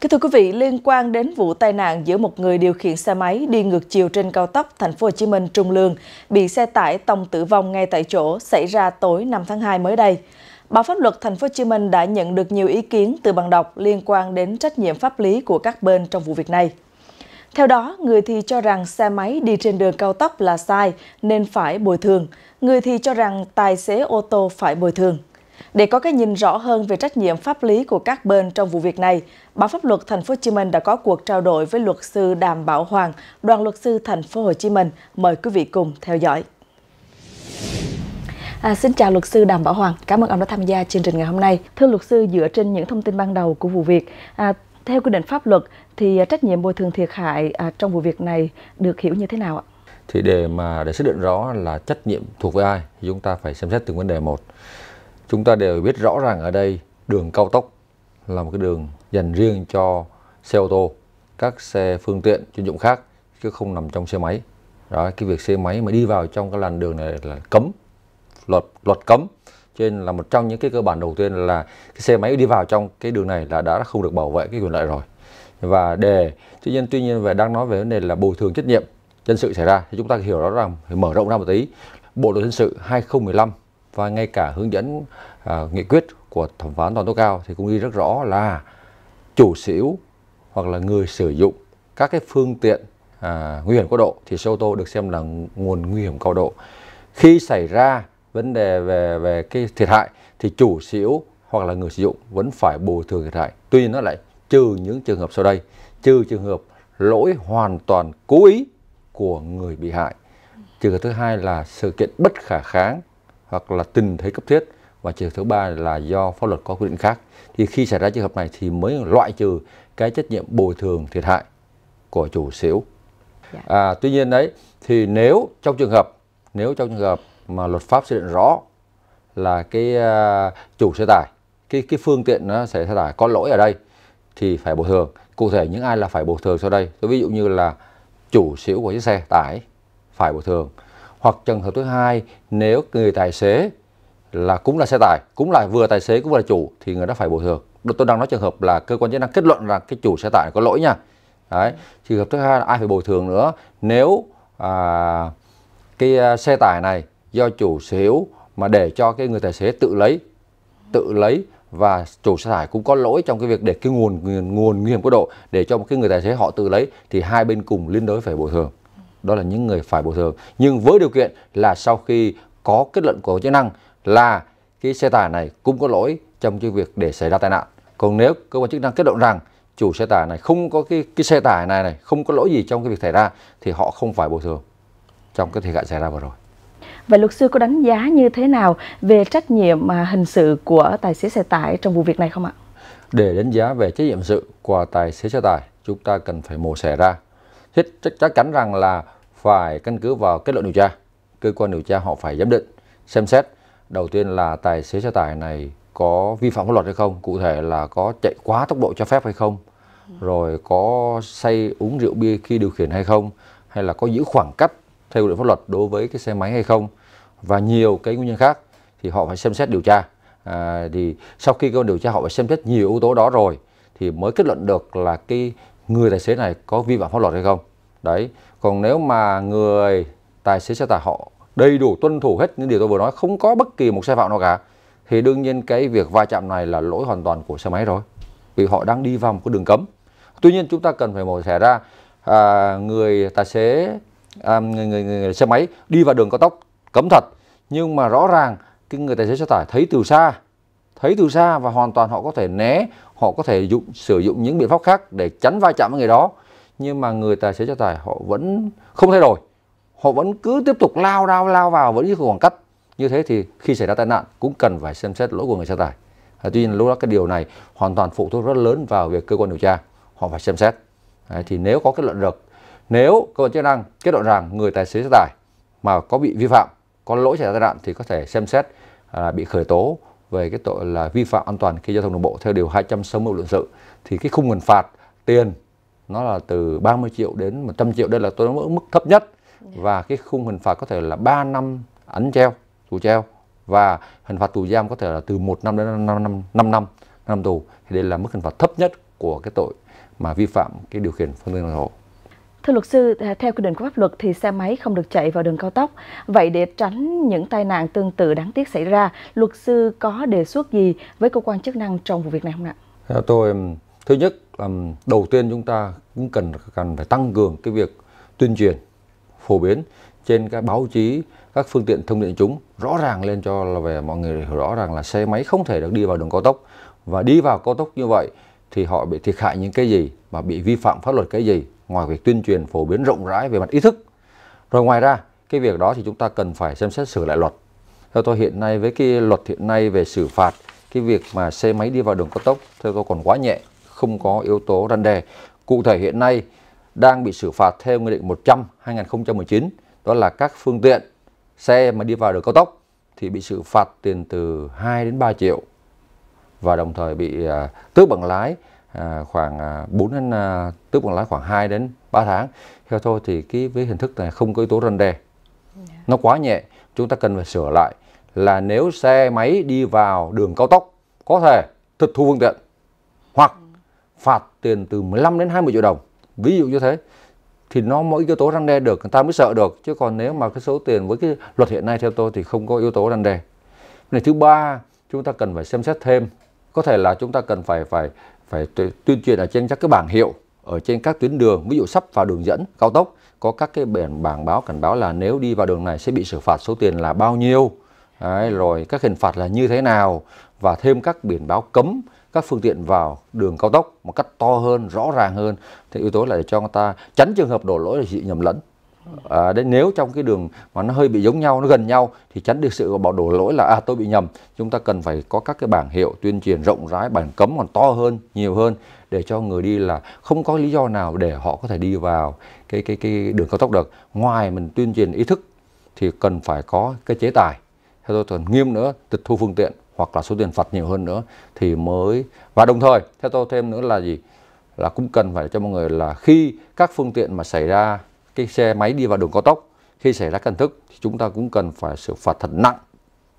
Kính thưa quý vị, liên quan đến vụ tai nạn giữa một người điều khiển xe máy đi ngược chiều trên cao tốc Thành phố Hồ Chí Minh Trung Lương bị xe tải tông tử vong ngay tại chỗ xảy ra tối 5 tháng 2 mới đây. Báo pháp luật Thành phố Hồ Chí Minh đã nhận được nhiều ý kiến từ bạn đọc liên quan đến trách nhiệm pháp lý của các bên trong vụ việc này. Theo đó, người thì cho rằng xe máy đi trên đường cao tốc là sai nên phải bồi thường, người thì cho rằng tài xế ô tô phải bồi thường. Để có cái nhìn rõ hơn về trách nhiệm pháp lý của các bên trong vụ việc này, Báo Pháp luật Thành phố Hồ Chí Minh đã có cuộc trao đổi với luật sư Đàm Bảo Hoàng, đoàn luật sư Thành phố Hồ Chí Minh. Mời quý vị cùng theo dõi. À, xin chào luật sư Đàm Bảo Hoàng, cảm ơn ông đã tham gia chương trình ngày hôm nay. Thưa luật sư, dựa trên những thông tin ban đầu của vụ việc, à, theo quy định pháp luật thì à, trách nhiệm bồi thường thiệt hại à, trong vụ việc này được hiểu như thế nào ạ? Thì để mà để xác định rõ là trách nhiệm thuộc về ai, thì chúng ta phải xem xét từng vấn đề một. Chúng ta đều biết rõ ràng ở đây đường cao tốc là một cái đường dành riêng cho xe ô tô, các xe phương tiện chuyên dụng khác chứ không nằm trong xe máy. Đó, cái việc xe máy mà đi vào trong cái làn đường này là cấm, luật luật cấm. Cho nên là một trong những cái cơ bản đầu tiên là cái xe máy đi vào trong cái đường này là đã không được bảo vệ cái quyền lợi rồi. Và để tuy nhiên tuy nhiên về đang nói về vấn đề là bồi thường trách nhiệm dân sự xảy ra thì chúng ta hiểu rõ rằng phải mở rộng ra một tí. Bộ luật dân sự 2015 và ngay cả hướng dẫn à, nghị quyết của thẩm phán toàn tối cao thì cũng ghi rất rõ là chủ sở hữu hoặc là người sử dụng các cái phương tiện à, nguy hiểm cao độ thì xe ô tô được xem là nguồn nguy hiểm cao độ. Khi xảy ra vấn đề về về cái thiệt hại thì chủ sở hữu hoặc là người sử dụng vẫn phải bồi thường thiệt hại. Tuy nhiên nó lại trừ những trường hợp sau đây, trừ trường hợp lỗi hoàn toàn cố ý của người bị hại. Trường hợp thứ hai là sự kiện bất khả kháng hoặc là tình thế cấp thiết. Và trường hợp thứ ba là do pháp luật có quy định khác. Thì khi xảy ra trường hợp này thì mới loại trừ cái trách nhiệm bồi thường thiệt hại của chủ sở hữu. Dạ. à, tuy nhiên đấy thì nếu trong trường hợp nếu trong trường hợp mà luật pháp quy định rõ là cái uh, chủ xe tải cái cái phương tiện nó sẽ xe tải có lỗi ở đây thì phải bồi thường. Cụ thể những ai là phải bồi thường sau đây? Tôi ví dụ như là chủ sở hữu của chiếc xe tải phải bồi thường hoặc trường hợp thứ hai nếu người tài xế là cũng là xe tải cũng là vừa tài xế cũng là chủ thì người đó phải bồi thường. Tôi đang nói trường hợp là cơ quan chức năng kết luận là cái chủ xe tải có lỗi nha. Đấy trường hợp thứ hai là ai phải bồi thường nữa? Nếu à, cái à, xe tải này do chủ sở hữu mà để cho cái người tài xế tự lấy tự lấy và chủ xe tải cũng có lỗi trong cái việc để cái nguồn nguồn, nguy hiểm có độ để cho một cái người tài xế họ tự lấy thì hai bên cùng liên đối phải bồi thường đó là những người phải bồi thường nhưng với điều kiện là sau khi có kết luận của chức năng là cái xe tải này cũng có lỗi trong cái việc để xảy ra tai nạn còn nếu cơ quan chức năng kết luận rằng chủ xe tải này không có cái cái xe tải này này không có lỗi gì trong cái việc xảy ra thì họ không phải bồi thường trong cái thiệt hại xảy ra vừa rồi. Vậy luật sư có đánh giá như thế nào về trách nhiệm mà hình sự của tài xế xe tải trong vụ việc này không ạ? Để đánh giá về trách nhiệm sự của tài xế xe tải, chúng ta cần phải mổ xẻ ra hết chắc chắn rằng là phải căn cứ vào kết luận điều tra. Cơ quan điều tra họ phải giám định, xem xét. Đầu tiên là tài xế xe tải này có vi phạm pháp luật hay không, cụ thể là có chạy quá tốc độ cho phép hay không, rồi có say uống rượu bia khi điều khiển hay không, hay là có giữ khoảng cách theo quy định pháp luật đối với cái xe máy hay không và nhiều cái nguyên nhân khác thì họ phải xem xét điều tra à, thì sau khi cơ quan điều tra họ phải xem xét nhiều yếu tố đó rồi thì mới kết luận được là cái người tài xế này có vi phạm pháp luật hay không? Đấy còn nếu mà người tài xế xe tải họ đầy đủ tuân thủ hết những điều tôi vừa nói không có bất kỳ một sai phạm nào cả thì đương nhiên cái việc va chạm này là lỗi hoàn toàn của xe máy rồi vì họ đang đi vào một cái đường cấm. Tuy nhiên chúng ta cần phải mổ xẻ ra à, người tài xế à, người, người, người, người xe máy đi vào đường cao tốc cấm thật. Nhưng mà rõ ràng cái người tài xế xe tải thấy từ xa thấy từ xa và hoàn toàn họ có thể né họ có thể dụng sử dụng những biện pháp khác để tránh va chạm với người đó. Nhưng mà người tài xế cho tải họ vẫn không thay đổi. Họ vẫn cứ tiếp tục lao lao lao vào vẫn như khoảng cách như thế thì khi xảy ra tai nạn cũng cần phải xem xét lỗi của người xe tải. À, tuy nhiên lúc đó cái điều này hoàn toàn phụ thuộc rất lớn vào việc cơ quan điều tra. Họ phải xem xét. À, thì nếu có kết luận được nếu cơ quan chức năng kết luận rằng người tài xế xe tải mà có bị vi phạm có lỗi xảy ra tai nạn thì có thể xem xét à, bị khởi tố về cái tội là vi phạm an toàn khi giao thông đường bộ theo điều 260 luận sự thì cái khung hình phạt tiền nó là từ 30 triệu đến 100 triệu. Đây là tôi nói mức thấp nhất. Và cái khung hình phạt có thể là 3 năm ấn treo tù treo. Và hình phạt tù giam có thể là từ 1 năm đến 5 năm 5 năm 5 năm tù. Thì đây là mức hình phạt thấp nhất của cái tội mà vi phạm cái điều khiển phương tiện giao thông Thưa luật sư, à, theo quy định của pháp luật thì xe máy không được chạy vào đường cao tốc. Vậy để tránh những tai nạn tương tự đáng tiếc xảy ra, luật sư có đề xuất gì với cơ quan chức năng trong vụ việc này không ạ? Theo tôi, thứ nhất, đầu tiên chúng ta cũng cần cần phải tăng cường cái việc tuyên truyền, phổ biến trên các báo chí, các phương tiện thông tin chúng rõ ràng lên cho là về mọi người hiểu rõ rằng là xe máy không thể được đi vào đường cao tốc và đi vào cao tốc như vậy thì họ bị thiệt hại những cái gì và bị vi phạm pháp luật cái gì ngoài việc tuyên truyền phổ biến rộng rãi về mặt ý thức rồi ngoài ra, cái việc đó thì chúng ta cần phải xem xét sửa lại luật theo tôi hiện nay với cái luật hiện nay về xử phạt, cái việc mà xe máy đi vào đường cao tốc, theo tôi còn quá nhẹ, không có yếu tố răn đề. cụ thể hiện nay đang bị xử phạt theo nghị định 100 2019 đó là các phương tiện xe mà đi vào đường cao tốc thì bị xử phạt tiền từ 2 đến 3 triệu và đồng thời bị à, tước bằng lái à, khoảng à, 4 đến à, tước bằng lái khoảng 2 đến 3 tháng. Theo tôi thì cái với hình thức này không có yếu tố răn đe. Nó quá nhẹ, chúng ta cần phải sửa lại là nếu xe máy đi vào đường cao tốc có thể tịch thu phương tiện hoặc phạt tiền từ 15 đến 20 triệu đồng. Ví dụ như thế thì nó mỗi yếu tố răn đe được người ta mới sợ được chứ còn nếu mà cái số tiền với cái luật hiện nay theo tôi thì không có yếu tố răn đe. Này thứ ba, chúng ta cần phải xem xét thêm có thể là chúng ta cần phải phải phải tuyên truyền ở trên các cái bảng hiệu ở trên các tuyến đường ví dụ sắp vào đường dẫn cao tốc có các cái biển bảng báo cảnh báo là nếu đi vào đường này sẽ bị xử phạt số tiền là bao nhiêu. Đấy, rồi các hình phạt là như thế nào và thêm các biển báo cấm các phương tiện vào đường cao tốc một cách to hơn rõ ràng hơn. Thì yếu tố là để cho người ta tránh trường hợp đổ lỗi là sự nhầm lẫn à, đấy nếu trong cái đường mà nó hơi bị giống nhau nó gần nhau thì tránh được sự bảo đổ lỗi là à tôi bị nhầm. Chúng ta cần phải có các cái bảng hiệu tuyên truyền rộng rãi bản cấm còn to hơn nhiều hơn để cho người đi là không có lý do nào để họ có thể đi vào cái cái cái đường cao tốc được. Ngoài mình tuyên truyền ý thức thì cần phải có cái chế tài. Theo tôi còn nghiêm nữa tịch thu phương tiện hoặc là số tiền phạt nhiều hơn nữa thì mới và đồng thời theo tôi thêm nữa là gì? Là cũng cần phải cho mọi người là khi các phương tiện mà xảy ra cái xe máy đi vào đường cao tốc khi xảy ra cân thức thì chúng ta cũng cần phải xử phạt thật nặng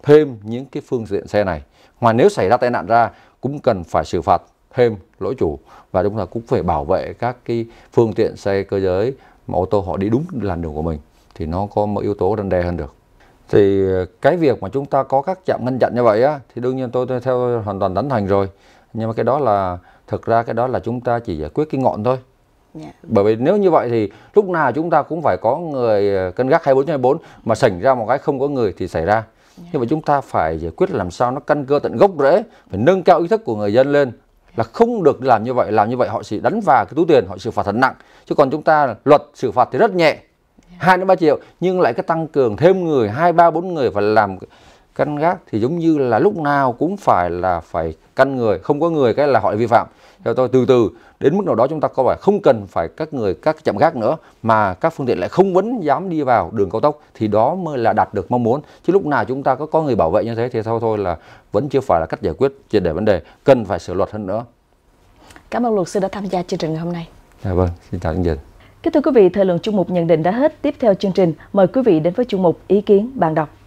thêm những cái phương tiện xe này. Mà nếu xảy ra tai nạn ra cũng cần phải xử phạt thêm lỗi chủ và chúng ta cũng phải bảo vệ các cái phương tiện xe cơ giới mà ô tô họ đi đúng làn đường của mình thì nó có một yếu tố răn đe hơn được. Thì ờ, cái việc mà chúng ta có các trạm ngăn chặn như vậy á thì đương nhiên tôi, tôi theo hoàn toàn tán thành rồi. Nhưng mà cái đó là thực ra cái đó là chúng ta chỉ giải quyết cái ngọn thôi. Yeah. Dạ. Bởi vì nếu như vậy thì lúc nào chúng ta cũng phải có người cân gác 24 trên 24 mà xảy ra một cái không có người thì xảy ra. Yeah. Dạ. Nhưng mà chúng ta phải giải quyết làm sao nó căn cơ tận gốc rễ, phải nâng cao ý thức của người dân lên là không được làm như vậy, làm như vậy họ chỉ đánh vào cái túi tiền, họ xử phạt thật nặng. Chứ còn chúng ta luật xử phạt thì rất nhẹ. 2 dạ. đến 3 triệu nhưng lại cái tăng cường thêm người 2 3 4 người phải làm cân gác thì giống như là lúc nào cũng phải là phải căn người, không có người cái là họ vi phạm theo tôi từ từ đến mức nào đó chúng ta có phải không cần phải các người các chạm gác nữa mà các phương tiện lại không vẫn dám đi vào đường cao tốc thì đó mới là đạt được mong muốn chứ lúc nào chúng ta có có người bảo vệ như thế thì thôi thôi là vẫn chưa phải là cách giải quyết triệt để vấn đề cần phải sửa luật hơn nữa cảm ơn luật sư đã tham gia chương trình ngày hôm nay dạ vâng xin chào anh Dình Kính thưa quý vị, thời lượng chung mục nhận định đã hết. Tiếp theo chương trình, mời quý vị đến với chương mục Ý kiến bạn đọc.